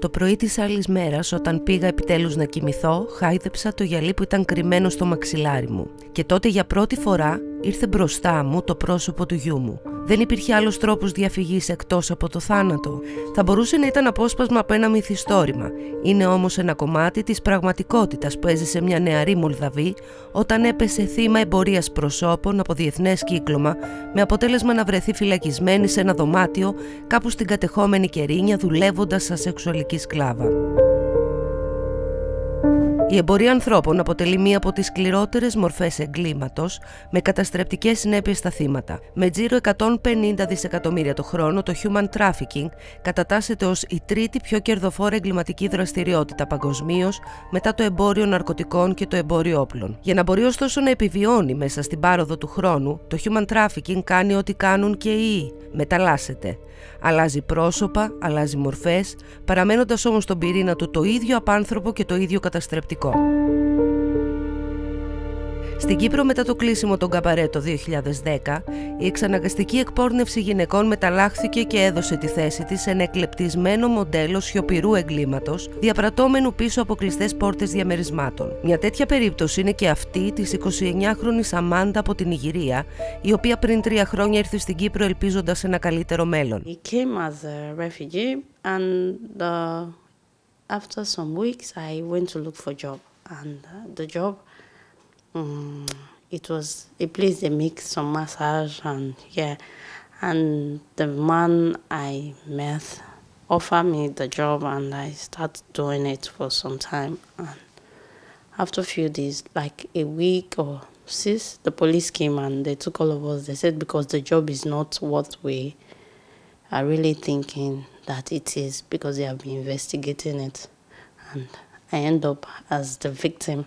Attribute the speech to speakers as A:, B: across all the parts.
A: Το πρωί της άλλης μέρας, όταν πήγα επιτέλους να κοιμηθώ, χάιδεψα το γυαλί που ήταν κρυμμένο στο μαξιλάρι μου. Και τότε για πρώτη φορά ήρθε μπροστά μου το πρόσωπο του γιού μου. Δεν υπήρχε άλλος τρόπος διαφυγής εκτός από το θάνατο. Θα μπορούσε να ήταν απόσπασμα από ένα μυθιστόρημα. Είναι όμως ένα κομμάτι της πραγματικότητας που έζησε μια νεαρή Μολδαβή όταν έπεσε θύμα εμπορίας προσώπων από διεθνές κύκλωμα με αποτέλεσμα να βρεθεί φυλακισμένη σε ένα δωμάτιο κάπου στην κατεχόμενη Κερίνια δουλεύοντας σαν σεξουαλική σκλάβα. Η εμπορία ανθρώπων αποτελεί μία από τις σκληρότερες μορφές εγκλήματος με καταστρεπτικές συνέπειες στα θύματα. Με τζίρο 150 δισεκατομμύρια το χρόνο, το human trafficking κατατάσσεται ως η τρίτη πιο κερδοφόρα εγκληματική δραστηριότητα παγκοσμίως μετά το εμπόριο ναρκωτικών και το εμπόριο όπλων. Για να μπορεί ωστόσο να επιβιώνει μέσα στην πάροδο του χρόνου, το human trafficking κάνει ό,τι κάνουν και οι μεταλλάσσεται. Αλλάζει πρόσωπα, αλλάζει μορφές, παραμένοντας όμως στον πυρήνα του το ίδιο απάνθρωπο και το ίδιο καταστρεπτικό. Στην Κύπρο μετά το κλείσιμο των Καπαρέ το 2010, η εξαναγκαστική εκπόρνευση γυναικών μεταλλάχθηκε και έδωσε τη θέση της σε ένα εκλεπτισμένο μοντέλο σιωπηρού εγκλήματος, διαπρατώμενου πίσω από κλειστές πόρτες διαμερισμάτων. Μια τέτοια περίπτωση είναι και αυτή της 29χρονης Αμάντα από την Ιγυρία, η οποία πριν τρία χρόνια ήρθε στην Κύπρο ελπίζοντας ένα καλύτερο μέλλον.
B: after some weeks I went to look for job and the job Um, it was a place they make some massage and yeah, and the man I met offered me the job and I started doing it for some time and after a few days, like a week or six, the police came and they took all of us. They said because the job is not what we are really thinking that it is because they have been investigating it. And I end up as the victim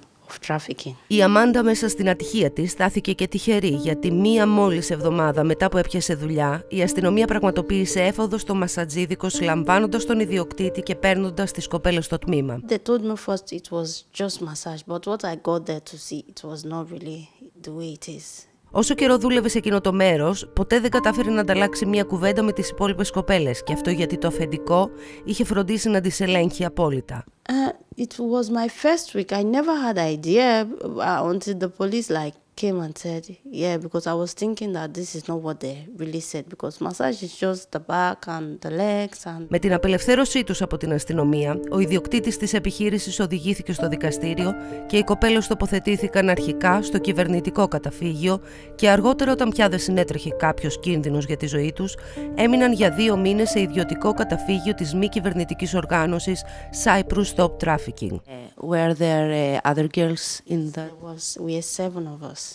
A: Η Αμάντα μέσα στην ατυχία της στάθηκε και τυχερή, γιατί μία μόλις εβδομάδα μετά που έπιασε δουλειά, η αστυνομία πραγματοποίησε έφοδο στο μασατζίδικο, συλλαμβάνοντας τον ιδιοκτήτη και παίρνοντας τις κοπέλες στο τμήμα.
B: They told me first it was just massage, but what I got there to see, it was not really the way it is.
A: Όσο καιρό δούλευε σε εκείνο το μέρος, ποτέ δεν κατάφερε να ανταλλάξει μία κουβέντα με τις υπόλοιπες κοπέλες. Και αυτό γιατί το αφεντικό είχε φροντίσει να τις ελέγχει απόλυτα.
B: Uh, it was my first week. I never had idea uh, until the police like came and said, yeah, because I was thinking that this is not what they really said, because massage is just the back and the legs and...
A: Με την απελευθέρωσή τους από την αστυνομία, ο ιδιοκτήτης της επιχείρησης οδηγήθηκε στο δικαστήριο και οι κοπέλες τοποθετήθηκαν αρχικά στο κυβερνητικό καταφύγιο και αργότερα όταν πια δεν συνέτρεχε κάποιος κίνδυνος για τη ζωή τους, έμειναν για δύο μήνες σε ιδιωτικό καταφύγιο της μη κυβερνητικής οργάνωσης Cyprus Stop Trafficking. Uh, were there uh, other girls in the...
B: There was, we had seven of us.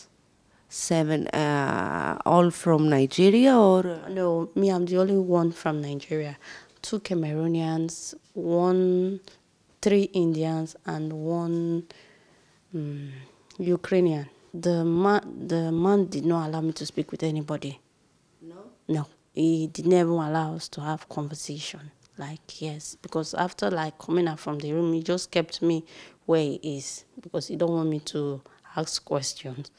A: Seven, uh, all from Nigeria or?
B: No, me, I'm the only one from Nigeria. Two Cameroonians, one, three Indians, and one um, Ukrainian. The man, the man did not allow me to speak with anybody.
A: No?
B: No, he did never allow us to have conversation. Like, yes, because after like coming out from the room, he just kept me where he is because he don't want me to ask questions.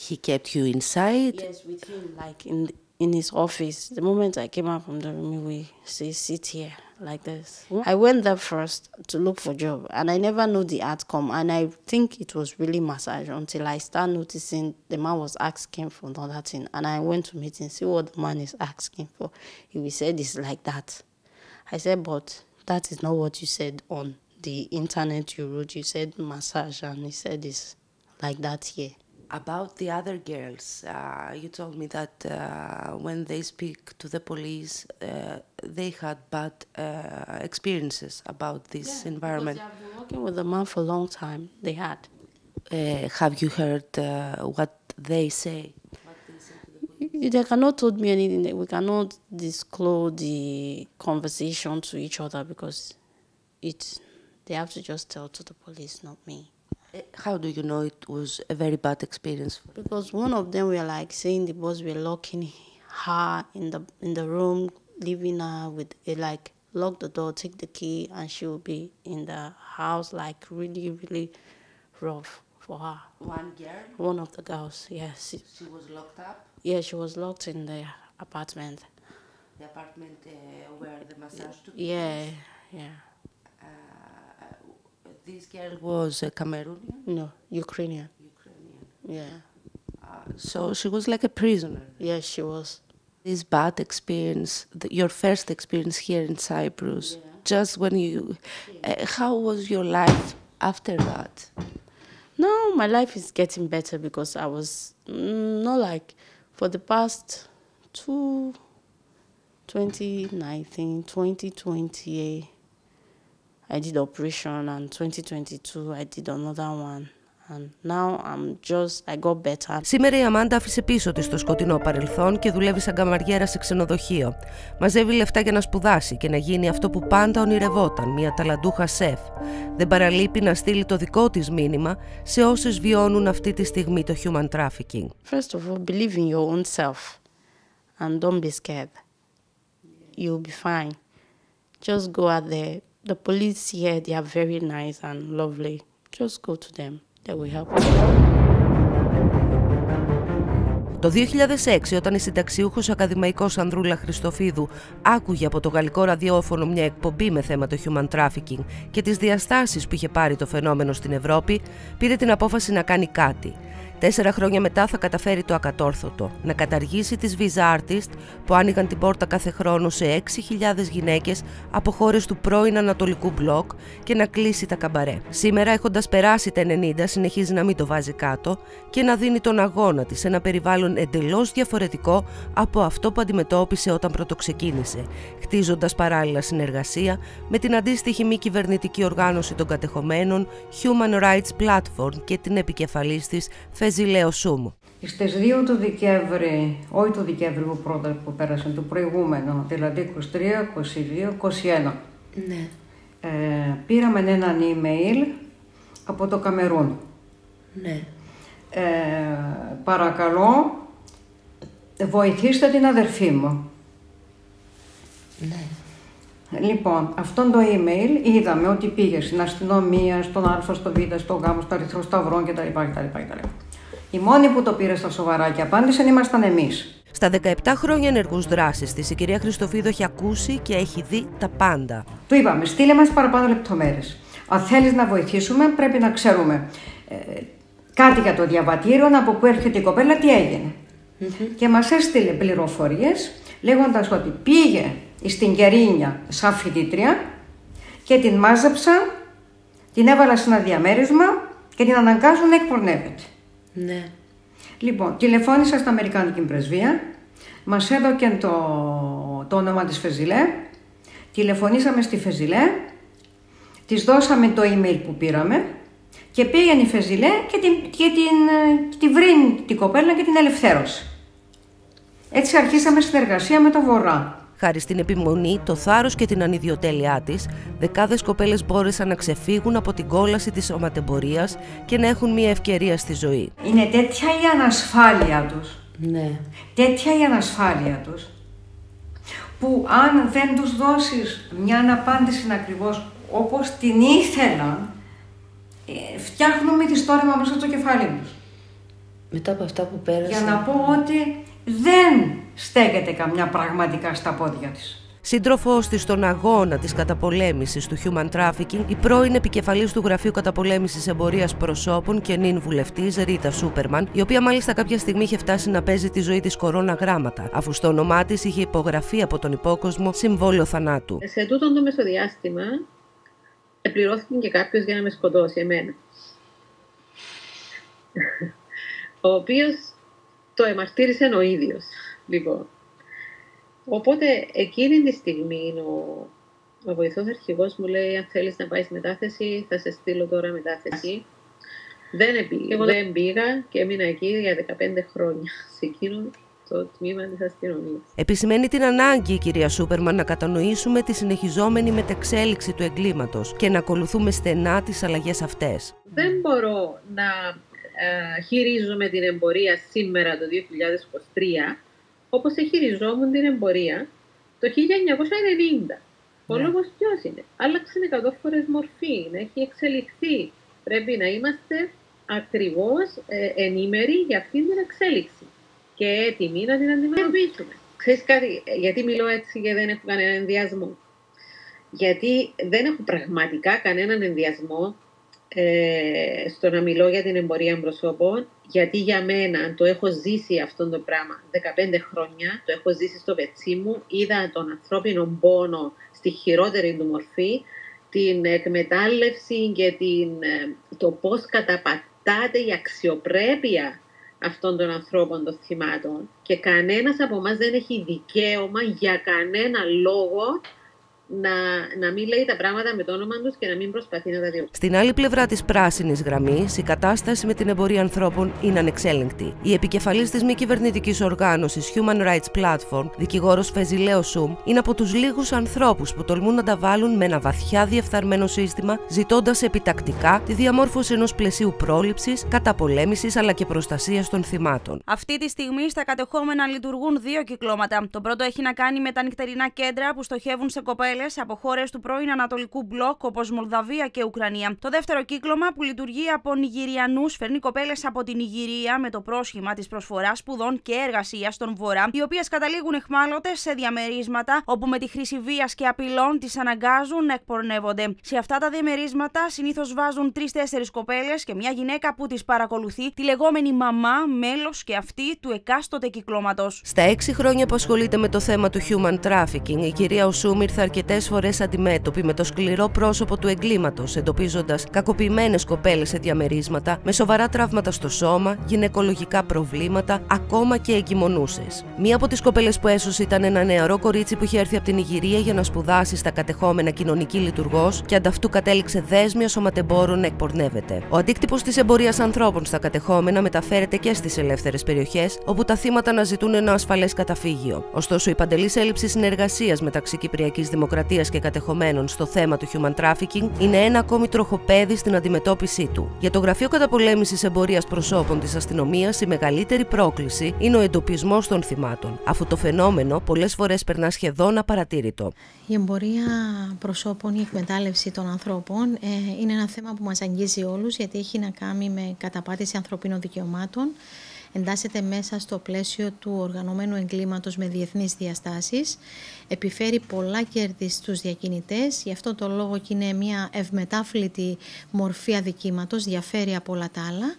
A: He kept you inside?
B: Yes, with him, like in in his office. The moment I came out from the room, we say, sit here like this. I went there first to look for job, and I never knew the outcome. And I think it was really massage until I start noticing the man was asking for another thing. And I went to meet him, see what the man is asking for. He said it's like that. I said, but that is not what you said on the internet you wrote. You said massage, and he said it's like that here.
A: About the other girls, uh, you told me that uh, when they speak to the police, uh, they had bad uh, experiences about this
B: yeah,
A: environment.
B: Because they have been working with the man for a long time. They had.
A: Uh, have you heard uh, what they say?
B: They cannot told me anything. We cannot disclose the conversation to each other because it. They have to just tell to the police, not me.
A: Eh, how do you know it was a very bad experience?
B: Because one of them were like saying the boss were locking her in the in the room, leaving her with a like lock the door, take the key, and she will be in the house like really really rough for her.
A: One girl.
B: One of the girls, yes.
A: She, was locked up.
B: Yeah, she was locked in the apartment.
A: The apartment uh, where the massage took
B: Yeah,
A: place?
B: Yeah.
A: This girl was a Cameroonian?
B: No, Ukrainian.
A: Ukrainian.
B: Yeah.
A: So she was like a prisoner.
B: Yes, she was.
A: This bad experience, the, your first experience here in Cyprus, just when you, uh, how was your life after that?
B: No, my life is getting better because I was mm, not like for the past two, 2019, 2020, I did operation and 2022 I did another one. And now I'm just, I got better.
A: Σήμερα η Αμάντα άφησε πίσω της το σκοτεινό παρελθόν και δουλεύει σαν καμαριέρα σε ξενοδοχείο. Μαζεύει λεφτά για να σπουδάσει και να γίνει αυτό που πάντα ονειρευόταν, μια ταλαντούχα σεφ. Δεν παραλείπει να στείλει το δικό της μήνυμα σε όσες βιώνουν αυτή τη στιγμή το human trafficking.
B: First of all, believe in your own self and don't be scared. You'll be fine. Just go out there. The police here, they are very nice and lovely. Just go to them. They will help you.
A: Το 2006, όταν η συνταξιούχος ακαδημαϊκός Ανδρούλα Χριστοφίδου άκουγε από το γαλλικό ραδιόφωνο μια εκπομπή με θέμα το human trafficking και τις διαστάσεις που είχε πάρει το φαινόμενο στην Ευρώπη, πήρε την απόφαση να κάνει κάτι. Τέσσερα χρόνια μετά θα καταφέρει το ακατόρθωτο, να καταργήσει τις Visa Artist που άνοιγαν την πόρτα κάθε χρόνο σε 6.000 γυναίκες από χώρες του πρώην Ανατολικού Μπλοκ και να κλείσει τα καμπαρέ. Σήμερα έχοντας περάσει τα 90 συνεχίζει να μην το βάζει κάτω και να δίνει τον αγώνα της σε ένα περιβάλλον εντελώς διαφορετικό από αυτό που αντιμετώπισε όταν πρωτοξεκίνησε, χτίζοντας παράλληλα συνεργασία με την αντίστοιχη μη κυβερνητική οργάνωση των κατεχομένων Human Rights Platform και την επικεφαλής της Φεζιλέο Σούμου.
C: Στις 2 του Δεκέμβρη, όχι του Δεκέμβρη που πρώτα που πέρασε, το προηγούμενο, δηλαδή 23, 22, 21.
A: Ναι.
C: Ε, πήραμε έναν email από το Καμερούν.
A: Ναι.
C: Ε, παρακαλώ, βοηθήστε την αδερφή μου.
A: Ναι.
C: Λοιπόν, αυτόν το email είδαμε ότι πήγε στην αστυνομία, στον Α, στο Β, στο Γ, στο Αριθρό Σταυρό κτλ. κτλ, κτλ. Οι μόνοι που το πήρε στα σοβαρά και απάντησαν ήμασταν εμείς.
A: Στα 17 χρόνια ενεργούς δράσης της, η κυρία Χριστοφίδου έχει ακούσει και έχει δει τα πάντα.
C: Του είπαμε, στείλε μας παραπάνω λεπτομέρειες. Αν θέλεις να βοηθήσουμε, πρέπει να ξέρουμε ε, κάτι για το διαβατήριο, από πού έρχεται η κοπέλα, τι έγινε. Και μας έστειλε πληροφορίες, λέγοντας ότι πήγε στην Κερίνια σαν φοιτήτρια και την μάζεψα, την έβαλα σε ένα διαμέρισμα και την αναγκάζουν να εκπορνεύεται.
A: Ναι.
C: Λοιπόν, τηλεφώνησα στην Αμερικάνικη Πρεσβεία, μας έδωκε το, το όνομα της Φεζιλέ, τηλεφωνήσαμε στη Φεζιλέ, της δώσαμε το email που πήραμε και πήγαινε η Φεζιλέ και την, και την, και την βρήκε την κοπέλα και την ελευθέρωσε. Έτσι αρχίσαμε συνεργασία με το Βορρά.
A: Χάρη στην επιμονή, το θάρρος και την ανιδιοτέλειά της, δεκάδες κοπέλες μπόρεσαν να ξεφύγουν από την κόλαση της σωματεμπορίας και να έχουν μια ευκαιρία στη ζωή.
C: Είναι τέτοια η ανασφάλεια τους,
A: Ναι.
C: τέτοια η ανασφάλεια τους, που αν δεν τους δώσεις μια απάντηση ακριβώς όπως την ήθελαν, ε, φτιάχνουμε τη στόρμα μέσα στο κεφάλι τους.
A: Μετά από αυτά που πέρασε...
C: Για να πω ότι δεν στέκεται καμιά πραγματικά στα πόδια της.
A: Σύντροφό της στον αγώνα της καταπολέμησης του human trafficking, η πρώην επικεφαλής του Γραφείου Καταπολέμησης Εμπορίας Προσώπων και νυν βουλευτής Ρίτα Σούπερμαν, η οποία μάλιστα κάποια στιγμή είχε φτάσει να παίζει τη ζωή της κορώνα γράμματα, αφού στο όνομά της είχε υπογραφεί από τον υπόκοσμο συμβόλαιο θανάτου.
D: Σε τούτο το μεσοδιάστημα επληρώθηκε και κάποιος για να με σκοτώσει εμένα. Ο οποίος το εμαρτύρησε ο ίδιος. Λοιπόν. Οπότε εκείνη τη στιγμή ο, ο βοηθός αρχηγός μου λέει αν θέλεις να πάεις στη μετάθεση θα σε στείλω τώρα μετάθεση. Δεν πήγα. Εγώ δεν πήγα και έμεινα εκεί για 15 χρόνια σε εκείνο το τμήμα της αστυνομίας.
A: Επισημαίνει την ανάγκη η κυρία Σούπερμαν να κατανοήσουμε τη συνεχιζόμενη μετεξέλιξη του εγκλήματος και να ακολουθούμε στενά τις αλλαγές αυτές.
D: Δεν μπορώ να ε, χειρίζομαι την εμπορία σήμερα το 2023 όπως χειριζόμουν την εμπορία το 1990. Ο
C: Ναι.
D: λόγος ποιος είναι; Άλλαξε 100 φορές μορφή, έχει εξελιχθεί. Πρέπει να είμαστε ακριβώς ε, ενήμεροι για αυτή την εξέλιξη και έτοιμοι να την αντιμετωπίσουμε. Ξέρεις κάτι, ε, γιατί μιλώ έτσι και δεν έχω κανένα ενδιασμό; γιατί δεν έχω πραγματικά κανέναν ενδιασμό ε, στο να μιλώ για την εμπορία προσώπων, γιατί για μένα το έχω ζήσει αυτό το πράγμα 15 χρόνια, το έχω ζήσει στο πετσί μου, είδα τον ανθρώπινο πόνο στη χειρότερη του μορφή, την εκμετάλλευση και την, ε, το πώς καταπατάται η αξιοπρέπεια αυτών των ανθρώπων των θυμάτων. Και κανένας από εμάς δεν έχει δικαίωμα για κανένα λόγο να, να μην λέει τα πράγματα με το όνομα τους και να μην προσπαθεί να τα διώξει.
A: Στην άλλη πλευρά της πράσινης γραμμής, η κατάσταση με την εμπορία ανθρώπων είναι ανεξέλεγκτη. Η επικεφαλής της μη κυβερνητικής οργάνωσης Human Rights Platform, δικηγόρος Φεζιλέο Σουμ, είναι από τους λίγους ανθρώπους που τολμούν να τα βάλουν με ένα βαθιά διεφθαρμένο σύστημα, ζητώντας επιτακτικά τη διαμόρφωση ενός πλαισίου πρόληψης, καταπολέμησης αλλά και προστασίας των θυμάτων.
E: Αυτή τη στιγμή στα κατεχόμενα λειτουργούν δύο κυκλώματα. Το πρώτο έχει να κάνει με τα νυχτερινά κέντρα που στοχεύουν σε κοπέλες από χώρες του πρώην Ανατολικού Μπλοκ όπως Μολδαβία και Ουκρανία. Το δεύτερο κύκλωμα που λειτουργεί από Νιγηριανούς φέρνει κοπέλες από την Νιγηρία με το πρόσχημα της προσφοράς σπουδών και εργασίας στον Βορρά, οι οποίες καταλήγουν εχμάλωτες σε διαμερίσματα όπου με τη χρήση βίας και απειλών τις αναγκάζουν να εκπορνεύονται. Σε αυτά τα διαμερίσματα συνήθως βάζουν τρει-τέσσερι κοπέλες και μια γυναίκα που τις παρακολουθεί, τη λεγόμενη μαμά, μέλος και αυτή του εκάστοτε κυκλώματος.
A: Στα έξι χρόνια που ασχολείται με το θέμα του human trafficking, η κυρία Οσούμ ήρθε αρκετά αρκετές φορές αντιμέτωποι με το σκληρό πρόσωπο του εγκλήματος, εντοπίζοντας κακοποιημένες κοπέλες σε διαμερίσματα, με σοβαρά τραύματα στο σώμα, γυναικολογικά προβλήματα, ακόμα και εγκυμονούσες. Μία από τις κοπέλες που έσωσε ήταν ένα νεαρό κορίτσι που είχε έρθει από την Ιγυρία για να σπουδάσει στα κατεχόμενα κοινωνική λειτουργός και ανταυτού κατέληξε δέσμια σωματεμπόρων να εκπορνεύεται. Ο αντίκτυπος της εμπορίας ανθρώπων στα κατεχόμενα μεταφέρεται και στις ελεύθερες περιοχές, όπου τα θύματα αναζητούν ένα ασφαλές καταφύγιο. Ωστόσο, η παντελής έλλειψη συνεργασίας μεταξύ Κυπριακής Δημοκρατίας και κατεχομένων στο θέμα του human trafficking είναι ένα ακόμη τροχοπέδι στην αντιμετώπιση του. Για το Γραφείο Καταπολέμησης Εμπορίας Προσώπων της Αστυνομίας, η μεγαλύτερη πρόκληση είναι ο εντοπισμός των θυμάτων, αφού το φαινόμενο πολλές φορές περνά σχεδόν απαρατήρητο.
F: Η εμπορία προσώπων, η εκμετάλλευση των ανθρώπων ε, είναι ένα θέμα που μας αγγίζει όλους γιατί έχει να κάνει με καταπάτηση ανθρωπίνων δικαιωμάτων εντάσσεται μέσα στο πλαίσιο του οργανωμένου εγκλήματος με διεθνείς διαστάσεις, επιφέρει πολλά κέρδη στους διακινητές, γι' αυτό το λόγο και είναι μια ευμετάφλητη μορφή αδικήματος, διαφέρει από όλα τα άλλα.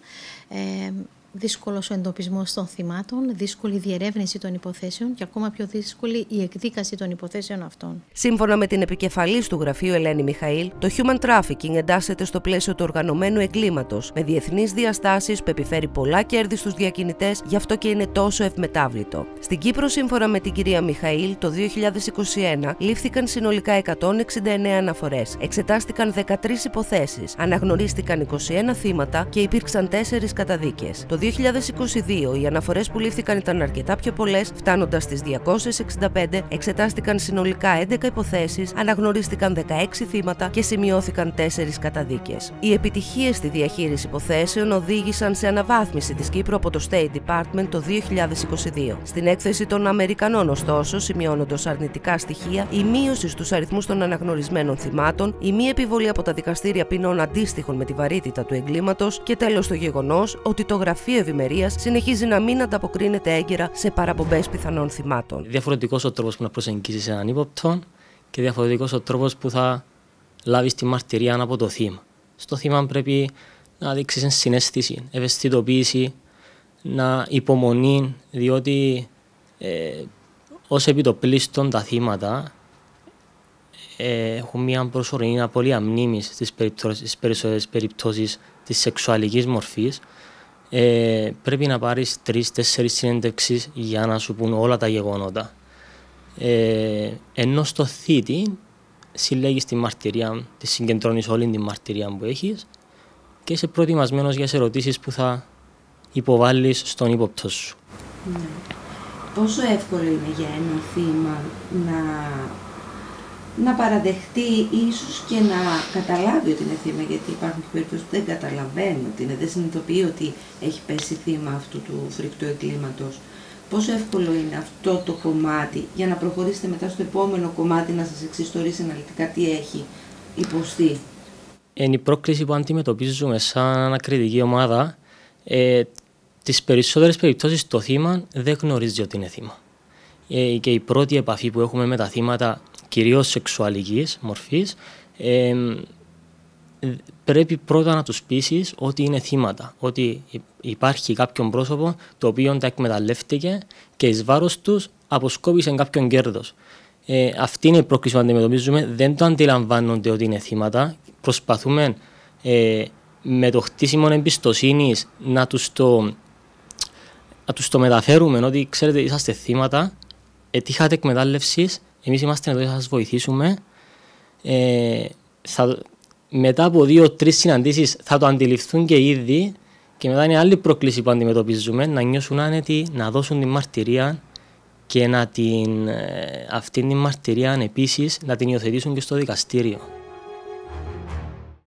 F: Ε, δύσκολος ο εντοπισμός των θυμάτων, δύσκολη διερεύνηση των υποθέσεων και ακόμα πιο δύσκολη η εκδίκαση των υποθέσεων αυτών.
A: Σύμφωνα με την επικεφαλής του γραφείου Ελένη Μιχαήλ, το human trafficking εντάσσεται στο πλαίσιο του οργανωμένου εγκλήματος, με διεθνείς διαστάσεις που επιφέρει πολλά κέρδη στους διακινητές, γι' αυτό και είναι τόσο ευμετάβλητο. Στην Κύπρο, σύμφωνα με την κυρία Μιχαήλ, το 2021 λήφθηκαν συνολικά 169 αναφορές, εξετάστηκαν 13 υποθέσεις, αναγνωρίστηκαν 21 θύματα και υπήρξαν 4 καταδίκες. Το 2022 οι αναφορές που λήφθηκαν ήταν αρκετά πιο πολλές, φτάνοντας στις 265, εξετάστηκαν συνολικά 11 υποθέσεις, αναγνωρίστηκαν 16 θύματα και σημειώθηκαν 4 καταδίκες. Οι επιτυχίες στη διαχείριση υποθέσεων οδήγησαν σε αναβάθμιση της Κύπρου από το State Department το 2022. Στην έκθεση των Αμερικανών, ωστόσο, σημειώνοντας αρνητικά στοιχεία, η μείωση στους αριθμούς των αναγνωρισμένων θυμάτων, η μη επιβολή από τα δικαστήρια ποινών αντίστοιχων με τη βαρύτητα του εγκλήματος και τέλος το γεγονός ότι το γραφείο Γραφείο Ευημερίας συνεχίζει να μην ανταποκρίνεται έγκαιρα σε παραπομπές πιθανών θυμάτων.
G: Διαφορετικός ο τρόπος που να προσεγγίσεις έναν ύποπτο και διαφορετικός ο τρόπος που θα λάβεις τη μαρτυρία από το θύμα. Στο θύμα πρέπει να δείξεις συνέστηση, ευαισθητοποίηση, να υπομονή, διότι ε, ως επιτοπλίστων τα θύματα ε, έχουν μια προσωρινή απώλεια μνήμης στις περισσότερε περιπτώσεις της σεξουαλικής μορφής ε, πρέπει να πάρεις τρει-τέσσερι συνέντευξεις για να σου πούν όλα τα γεγονότα. Ε, ενώ στο θήτη συλλέγεις τη μαρτυρία, τη συγκεντρώνεις όλη τη μαρτυρία που έχεις και είσαι προετοιμασμένος για τι ερωτήσεις που θα υποβάλεις στον ύποπτο σου.
H: Ναι. Πόσο εύκολο είναι για ένα θύμα να να παραδεχτεί ίσως και να καταλάβει ότι είναι θύμα, γιατί υπάρχουν και περιπτώσεις που δεν καταλαβαίνουν ότι είναι, δεν συνειδητοποιεί ότι έχει πέσει θύμα αυτού του φρικτού εγκλήματος. Πόσο εύκολο είναι αυτό το κομμάτι για να προχωρήσετε μετά στο επόμενο κομμάτι να σας εξιστορήσει αναλυτικά τι έχει υποστεί.
G: Είναι η πρόκληση που αντιμετωπίζουμε σαν ανακριτική ομάδα. Ε, τις περισσότερες περιπτώσεις το θύμα δεν γνωρίζει ότι είναι θύμα. Ε, και η πρώτη επαφή που έχουμε με τα θύματα κυρίως σεξουαλικής μορφής ε, πρέπει πρώτα να τους πείσεις ότι είναι θύματα, ότι υπάρχει κάποιον πρόσωπο το οποίο τα εκμεταλλεύτηκε και εις βάρος τους αποσκόπησε κάποιον κέρδος. Ε, αυτή είναι η πρόκληση που αντιμετωπίζουμε. Δεν το αντιλαμβάνονται ότι είναι θύματα. Προσπαθούμε ε, με το χτίσιμο εμπιστοσύνης να τους το, να τους το μεταφέρουμε ότι ξέρετε είσαστε θύματα, ετύχατε εκμετάλλευσης, εμείς είμαστε εδώ για να σας βοηθήσουμε. Ε, θα, μετά από δύο-τρει συναντήσεις θα το αντιληφθούν και ήδη και μετά είναι άλλη πρόκληση που αντιμετωπίζουμε να νιώσουν άνετοι, να δώσουν τη μαρτυρία και να την, ε, αυτή τη μαρτυρία επίσης να την υιοθετήσουν και στο δικαστήριο.